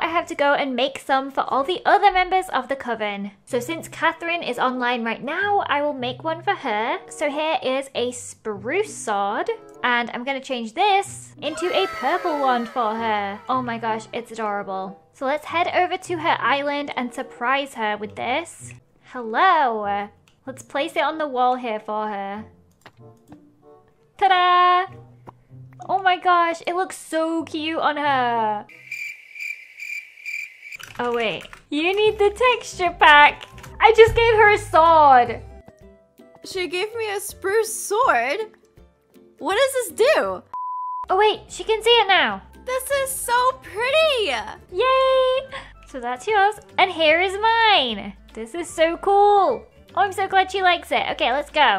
I have to go and make some for all the other members of the coven. So since Katherine is online right now, I will make one for her. So here is a spruce sword. And I'm gonna change this into a purple one for her. Oh my gosh, it's adorable. So let's head over to her island and surprise her with this. Hello. Let's place it on the wall here for her. Ta-da! Oh my gosh, it looks so cute on her. Oh wait, you need the texture pack. I just gave her a sword. She gave me a spruce sword? What does this do? Oh wait, she can see it now. This is so pretty! Yay! So that's yours. And here is mine. This is so cool. Oh, I'm so glad she likes it. Okay, let's go.